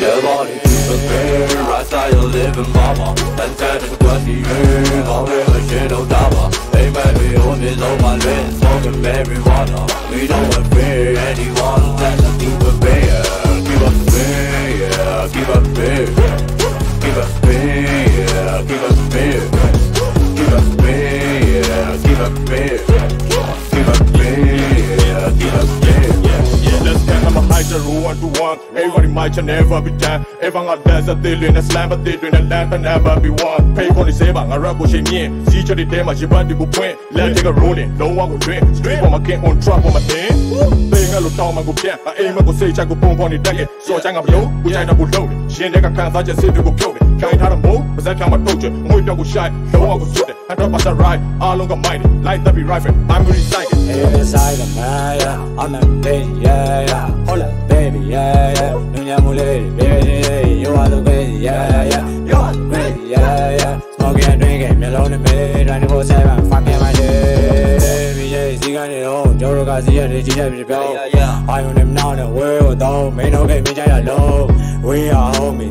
Jeg var i dybens bære Rejst dig og leve mamma Han tager den I'm Og med regent og Hey man, vi ondt i lov mig lidt marijuana. We don't want fear anyone That's a deeper bear Give up fear, yeah, give up fear. might you never be done ever got that's a deal in a slam but they doing a lamp and never be one pay for the save ငါရပ်ကိုရှင်မြင်စီချတဲ့တဲမှာရှင်ပတ်ဒီကိုဖွင့် let take a roll in လုံးဝကိုတွင် straight for my king on trap for my thing တေငါလို့တောင်းမှကိုပြန်အိမ်မကိုစိတ်ချကိုပုံပေါ်နေတက်ရဲ့စော်ချမ်းကမလို့ကိုချိုင်တော့ဘူးလို့ရှင်တဲ့ကခံစားချက်စစ်တွေကိုပြုတ် I Kind had a move, but that kind of culture. Muy dog was shy, the walk was it. I drop us a ride, all on mine. Light up be rifle, I'm really psychic. Inside of me, yeah. I'm a pain, yeah, yeah. Hold up, baby, yeah, yeah. my muley, baby, you are the great, yeah, yeah. You are the great, yeah, yeah. Smoking and drinking, alone in me, 24 7, fucking my day. DJ, စီကနေတော့ကျော်တို့ကစီရနေကြီးချက်ပြပြောအာယုန်နဲ့မနာနဲ့ဝဲတော့မင်းတို့ကမင်းကြရလို့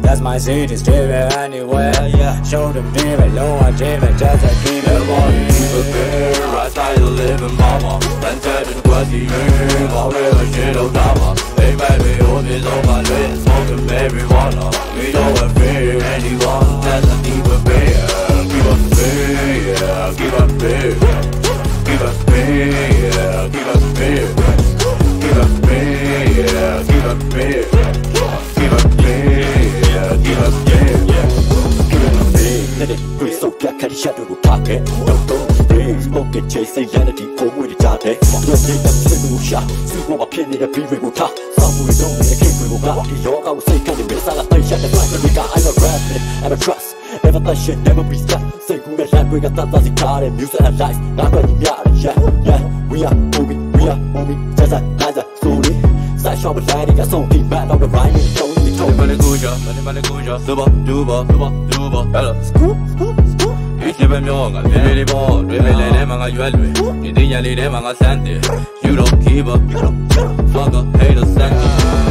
that's my seat, still it anywhere. Yeah. Show them driven, low dream it just a keep it one. Keep it clear, I started living mama. Rented in quasi room, all real shit of drama. They made me hold this on my lips, smoking marijuana. We don't fear anyone, that's a deeper fear. Give us fear, give us fear. Give us fear, give us fear. Give us fear, give us fear. Don't go, Please smoke it chase the reality ကိုဝေးကြတဲ့ရုပ်ရည်တစ်ချက်ကိုရှာစီပေါ်မှာဖြစ်နေတဲ့ beat ကိုထားစောင့်ဖို့တော့လည်းခေတ်ကိုကဒီရောကောက်စိတ်ကနေမစားတဲ့ချက်တွေကနေက I'm a rap and a trust. Never that shit never be stuck. စိတ်ကူးမဲ့ rap တွေကတတ်တတ်စီကားတဲ့ music and life ငါတို့ညီများ yeah yeah we are moving we are moving. စားစားစားစား slowly စားရှော့ပလိုက်တွေကဆုံးပြီး back on the right တော့ Mane mane kuja, mane mane kuja, duba duba duba duba. Hello, scoop scoop. scoop ဒီချစ်ပဲမျောငါပြေပြေလေးပေါ့တွင်ပဲလဲလဲမှာငါရွက်လွယ်ဒီတင်ညာလေးထဲမှာငါစမ်းတယ် You don't keep up Fuck a hater sack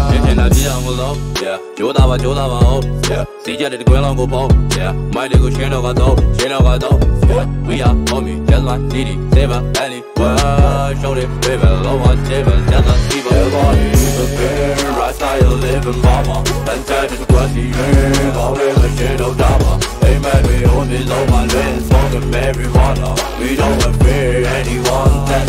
ချင်းချင်းလာပြအောင်မလို့ Yeah ကြိုးသားပါကြိုးသားပါဟုတ် Yeah စီကြတဲ့ကွယ်လောင်းကိုပေါ့ Yeah မိုက်တွေကိုရှင်းတော့ကတော့ရှင်းတော့ကတော့ Yeah we are homie just like Diddy Saber Annie Well show it baby low on table just like people Everybody is a bear Right style living mama And that is what he is marijuana We don't fear anyone That's